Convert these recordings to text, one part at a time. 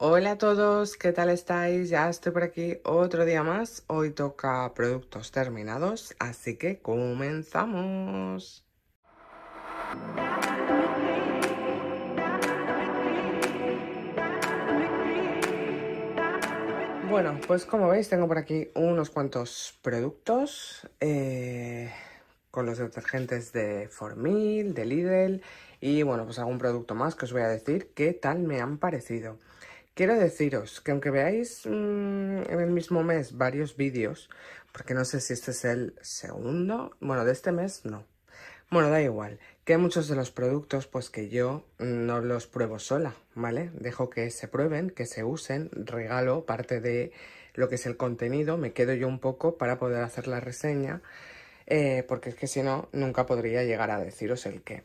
Hola a todos, ¿qué tal estáis? Ya estoy por aquí otro día más. Hoy toca productos terminados, así que comenzamos. Bueno, pues como veis tengo por aquí unos cuantos productos eh, con los detergentes de Formil, de Lidl y bueno, pues algún producto más que os voy a decir qué tal me han parecido. Quiero deciros que aunque veáis mmm, en el mismo mes varios vídeos, porque no sé si este es el segundo, bueno, de este mes no. Bueno, da igual, que muchos de los productos pues que yo no los pruebo sola, ¿vale? Dejo que se prueben, que se usen, regalo parte de lo que es el contenido, me quedo yo un poco para poder hacer la reseña, eh, porque es que si no, nunca podría llegar a deciros el qué.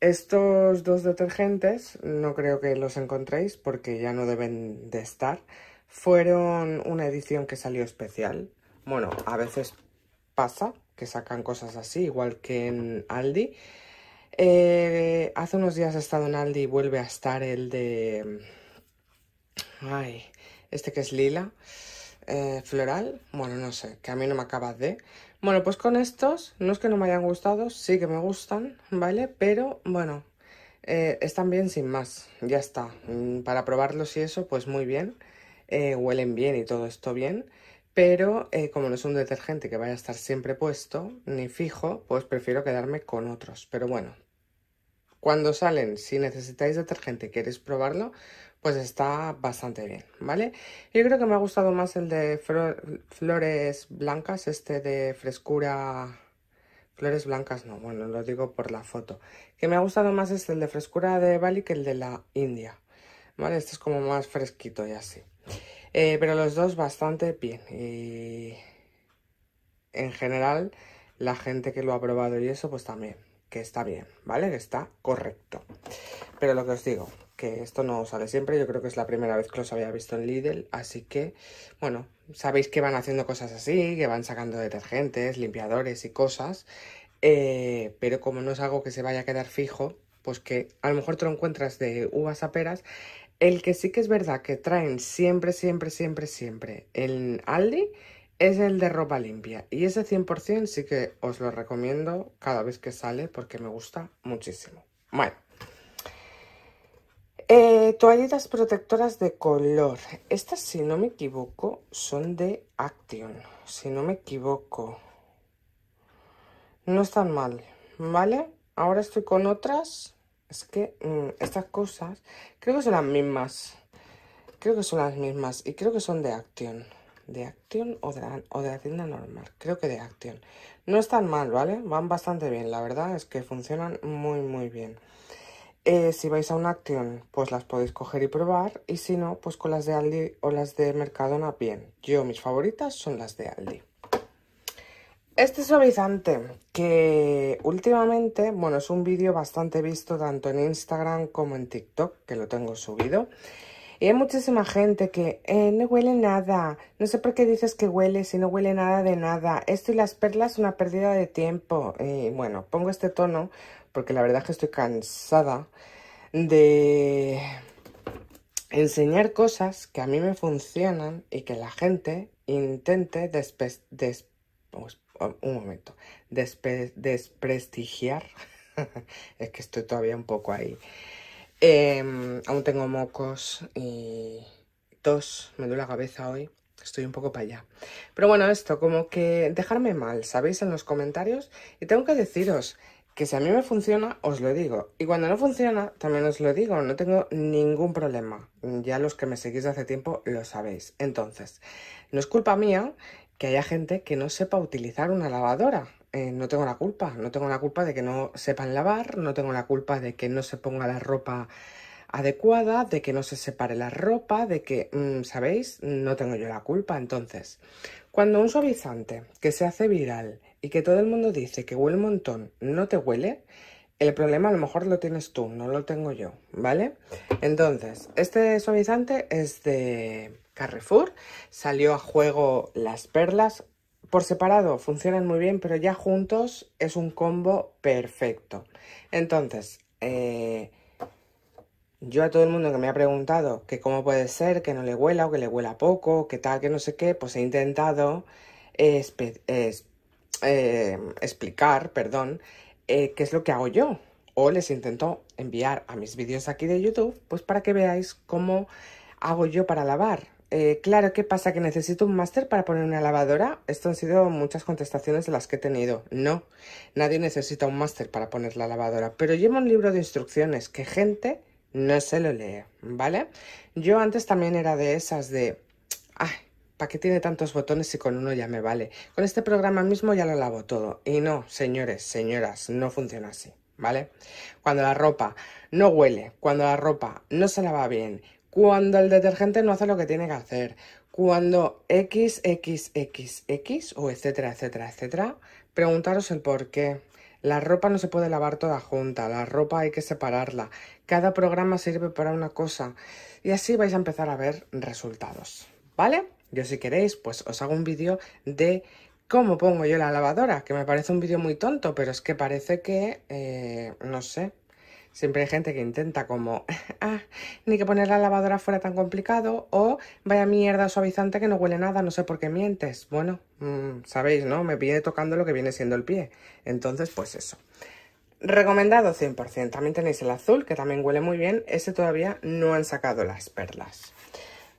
Estos dos detergentes no creo que los encontréis porque ya no deben de estar. Fueron una edición que salió especial. Bueno, a veces pasa que sacan cosas así, igual que en Aldi. Eh, hace unos días he estado en Aldi y vuelve a estar el de... Ay, este que es lila. Eh, floral. Bueno, no sé, que a mí no me acaba de... Bueno, pues con estos, no es que no me hayan gustado, sí que me gustan, ¿vale? Pero bueno, eh, están bien sin más, ya está. Mm, para probarlos y eso, pues muy bien. Eh, huelen bien y todo esto bien. Pero eh, como no es un detergente que vaya a estar siempre puesto, ni fijo, pues prefiero quedarme con otros. Pero bueno, cuando salen, si necesitáis detergente y queréis probarlo, pues está bastante bien, ¿vale? Yo creo que me ha gustado más el de flores blancas, este de frescura... Flores blancas no, bueno, lo digo por la foto. Que me ha gustado más es el de frescura de Bali que el de la India, ¿vale? Este es como más fresquito y así. Eh, pero los dos bastante bien. Y en general, la gente que lo ha probado y eso, pues también, que está bien, ¿vale? Que está correcto. Pero lo que os digo, que esto no sale siempre, yo creo que es la primera vez que los había visto en Lidl, así que, bueno, sabéis que van haciendo cosas así, que van sacando detergentes, limpiadores y cosas, eh, pero como no es algo que se vaya a quedar fijo, pues que a lo mejor te lo encuentras de uvas a peras, el que sí que es verdad que traen siempre, siempre, siempre, siempre el Aldi es el de ropa limpia. Y ese 100% sí que os lo recomiendo cada vez que sale porque me gusta muchísimo. Bueno. Toallitas protectoras de color. Estas, si no me equivoco, son de Action. Si no me equivoco. No están mal, ¿vale? Ahora estoy con otras. Es que mmm, estas cosas creo que son las mismas. Creo que son las mismas. Y creo que son de Action. ¿De Action o de, la, o de la tienda normal? Creo que de Action. No están mal, ¿vale? Van bastante bien. La verdad es que funcionan muy, muy bien. Eh, si vais a una acción, pues las podéis coger y probar. Y si no, pues con las de Aldi o las de Mercadona, bien. Yo, mis favoritas son las de Aldi. Este suavizante, que últimamente, bueno, es un vídeo bastante visto tanto en Instagram como en TikTok, que lo tengo subido. Y hay muchísima gente que eh, no huele nada. No sé por qué dices que huele si no huele nada de nada. Esto y las perlas una pérdida de tiempo. Y bueno, pongo este tono porque la verdad es que estoy cansada de enseñar cosas que a mí me funcionan y que la gente intente des un momento, desprestigiar. es que estoy todavía un poco ahí. Eh, aún tengo mocos y tos, me duele la cabeza hoy. Estoy un poco para allá. Pero bueno, esto, como que dejarme mal, ¿sabéis? En los comentarios. Y tengo que deciros que si a mí me funciona, os lo digo. Y cuando no funciona, también os lo digo, no tengo ningún problema. Ya los que me seguís hace tiempo lo sabéis. Entonces, no es culpa mía que haya gente que no sepa utilizar una lavadora. Eh, no tengo la culpa, no tengo la culpa de que no sepan lavar, no tengo la culpa de que no se ponga la ropa adecuada, de que no se separe la ropa, de que, mmm, ¿sabéis? No tengo yo la culpa. Entonces, cuando un suavizante que se hace viral y que todo el mundo dice que huele un montón, no te huele, el problema a lo mejor lo tienes tú, no lo tengo yo, ¿vale? Entonces, este suavizante es de Carrefour, salió a juego las perlas, por separado funcionan muy bien, pero ya juntos es un combo perfecto. Entonces, eh, Yo a todo el mundo que me ha preguntado que cómo puede ser que no le huela o que le huela poco, que tal, que no sé qué, pues he intentado eh, explicar, perdón, eh, qué es lo que hago yo. O les intento enviar a mis vídeos aquí de YouTube, pues para que veáis cómo hago yo para lavar. Eh, claro, ¿qué pasa? ¿Que necesito un máster para poner una lavadora? Esto han sido muchas contestaciones de las que he tenido. No, nadie necesita un máster para poner la lavadora, pero llevo un libro de instrucciones que gente no se lo lee, ¿vale? Yo antes también era de esas de, ¿para qué tiene tantos botones si con uno ya me vale? Con este programa mismo ya lo lavo todo. Y no, señores, señoras, no funciona así, ¿vale? Cuando la ropa no huele, cuando la ropa no se lava bien, cuando el detergente no hace lo que tiene que hacer, cuando XXXX o etcétera, etcétera, etcétera, preguntaros el por qué. La ropa no se puede lavar toda junta, la ropa hay que separarla. Cada programa sirve para una cosa y así vais a empezar a ver resultados, ¿vale? Yo si queréis, pues os hago un vídeo de cómo pongo yo la lavadora, que me parece un vídeo muy tonto, pero es que parece que, eh, no sé, Siempre hay gente que intenta como, ah, ni que poner la lavadora fuera tan complicado o vaya mierda suavizante que no huele nada, no sé por qué mientes. Bueno, mm, sabéis, ¿no? Me pide tocando lo que viene siendo el pie. Entonces, pues eso. Recomendado 100%. También tenéis el azul, que también huele muy bien. Ese todavía no han sacado las perlas.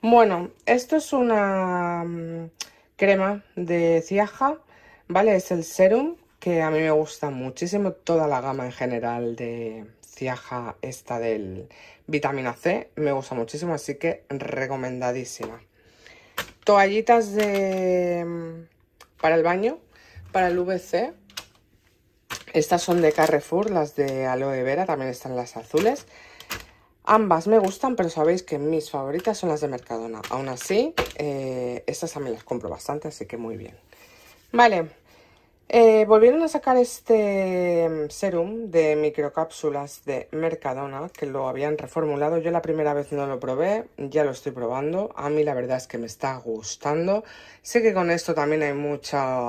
Bueno, esto es una mm, crema de ciaja, ¿vale? Es el serum, que a mí me gusta muchísimo toda la gama en general de, esta del vitamina C. Me gusta muchísimo, así que recomendadísima. Toallitas de para el baño, para el VC. Estas son de Carrefour, las de aloe vera, también están las azules. Ambas me gustan, pero sabéis que mis favoritas son las de Mercadona. Aún así, eh, estas también las compro bastante, así que muy bien. Vale, eh, volvieron a sacar este mm, serum de microcápsulas de Mercadona, que lo habían reformulado. Yo la primera vez no lo probé, ya lo estoy probando. A mí la verdad es que me está gustando. Sé que con esto también hay mucha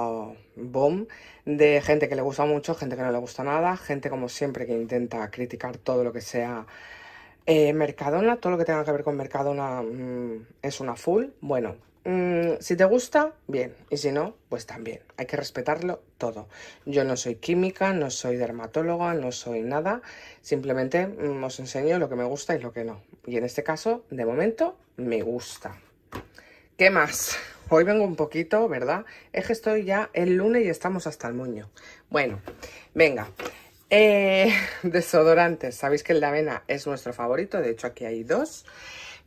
boom de gente que le gusta mucho, gente que no le gusta nada, gente como siempre que intenta criticar todo lo que sea eh, Mercadona, todo lo que tenga que ver con Mercadona mm, es una full. Bueno, Mm, si te gusta, bien, y si no, pues también. Hay que respetarlo todo. Yo no soy química, no soy dermatóloga, no soy nada. Simplemente mm, os enseño lo que me gusta y lo que no. Y en este caso, de momento, me gusta. ¿Qué más? Hoy vengo un poquito, ¿verdad? Es que estoy ya el lunes y estamos hasta el moño. Bueno, venga. Eh, desodorantes. Sabéis que el de avena es nuestro favorito. De hecho, aquí hay dos.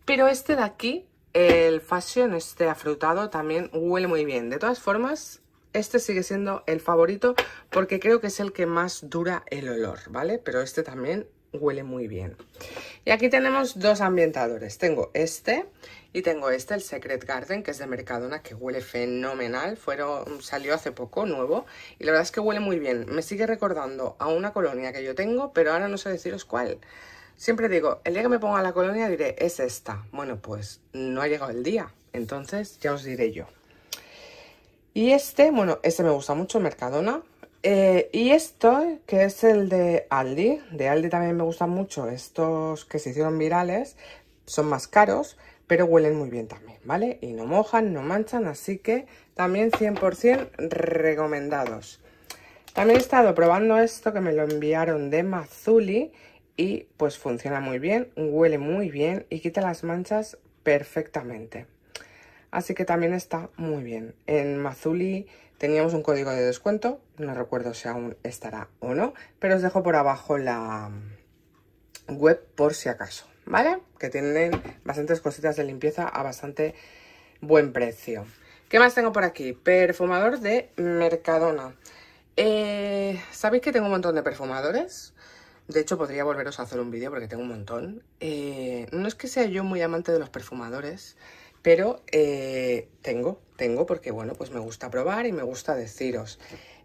Pero este de aquí el Fashion, este afrutado, también huele muy bien. De todas formas, este sigue siendo el favorito porque creo que es el que más dura el olor, ¿vale? Pero este también huele muy bien. Y aquí tenemos dos ambientadores. Tengo este y tengo este, el Secret Garden, que es de Mercadona, que huele fenomenal. Fueron, salió hace poco, nuevo, y la verdad es que huele muy bien. Me sigue recordando a una colonia que yo tengo, pero ahora no sé deciros cuál. Siempre digo, el día que me ponga la colonia diré, es esta. Bueno, pues no ha llegado el día, entonces ya os diré yo. Y este, bueno, este me gusta mucho, Mercadona. Eh, y esto, que es el de Aldi, de Aldi también me gustan mucho. Estos que se hicieron virales son más caros, pero huelen muy bien también, ¿vale? Y no mojan, no manchan, así que también 100% recomendados. También he estado probando esto que me lo enviaron de Mazuli y pues funciona muy bien, huele muy bien y quita las manchas perfectamente. Así que también está muy bien. En Mazuli teníamos un código de descuento, no recuerdo si aún estará o no, pero os dejo por abajo la web por si acaso, ¿vale? Que tienen bastantes cositas de limpieza a bastante buen precio. ¿Qué más tengo por aquí? Perfumador de Mercadona. Eh, ¿Sabéis que tengo un montón de perfumadores? De hecho, podría volveros a hacer un vídeo porque tengo un montón. Eh, no es que sea yo muy amante de los perfumadores, pero eh, tengo, tengo porque, bueno, pues me gusta probar y me gusta deciros.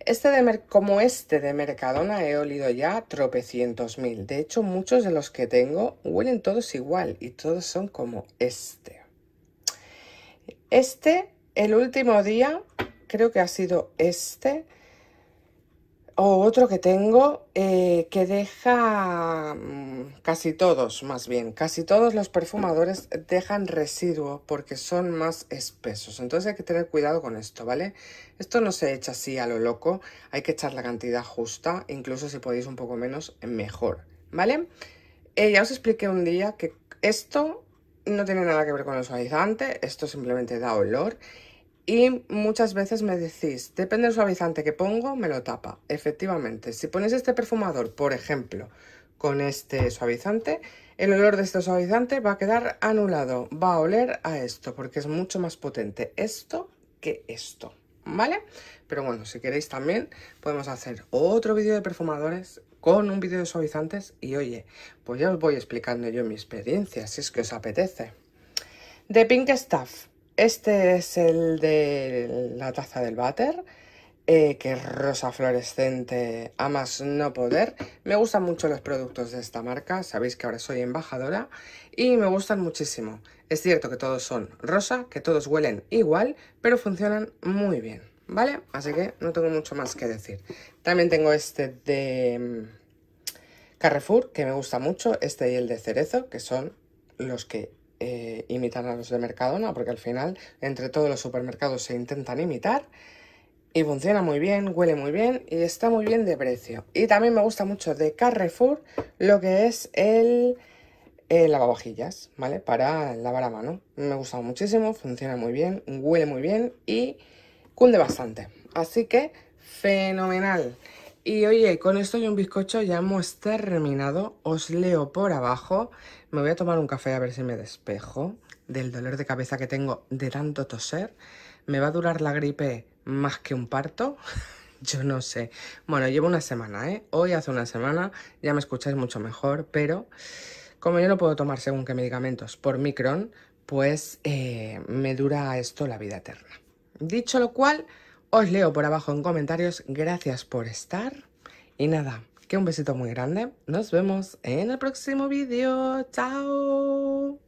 Este de como este de Mercadona he olido ya tropecientos mil. De hecho, muchos de los que tengo huelen todos igual y todos son como este. Este, el último día, creo que ha sido este o otro que tengo eh, que deja mm, casi todos, más bien, casi todos los perfumadores dejan residuo porque son más espesos. Entonces hay que tener cuidado con esto, ¿vale? Esto no se echa así a lo loco, hay que echar la cantidad justa, incluso si podéis un poco menos, mejor, ¿vale? Eh, ya os expliqué un día que esto no tiene nada que ver con el suavizante, esto simplemente da olor y muchas veces me decís, depende del suavizante que pongo, me lo tapa. Efectivamente, si pones este perfumador, por ejemplo, con este suavizante, el olor de este suavizante va a quedar anulado, va a oler a esto, porque es mucho más potente esto que esto, ¿vale? Pero bueno, si queréis también podemos hacer otro vídeo de perfumadores con un vídeo de suavizantes y oye, pues ya os voy explicando yo mi experiencia, si es que os apetece. De Pink Stuff, este es el de la taza del váter, eh, que es rosa fluorescente a más no poder. Me gustan mucho los productos de esta marca, sabéis que ahora soy embajadora y me gustan muchísimo. Es cierto que todos son rosa, que todos huelen igual, pero funcionan muy bien, ¿vale? Así que no tengo mucho más que decir. También tengo este de mm, Carrefour, que me gusta mucho, este y el de cerezo, que son los que eh, imitar a los de Mercadona, porque al final entre todos los supermercados se intentan imitar. Y funciona muy bien, huele muy bien y está muy bien de precio. Y también me gusta mucho de Carrefour lo que es el, el lavavajillas, ¿vale? Para lavar a mano. Me gusta muchísimo, funciona muy bien, huele muy bien y cunde bastante. Así que fenomenal. Y oye, con esto y un bizcocho ya hemos terminado. Os leo por abajo. Me voy a tomar un café a ver si me despejo del dolor de cabeza que tengo de tanto toser. ¿Me va a durar la gripe más que un parto? Yo no sé. Bueno, llevo una semana, ¿eh? Hoy hace una semana, ya me escucháis mucho mejor, pero como yo no puedo tomar según qué medicamentos por micron, pues eh, me dura esto la vida eterna. Dicho lo cual, os leo por abajo en comentarios. Gracias por estar. Y nada, que un besito muy grande. Nos vemos en el próximo vídeo. Chao.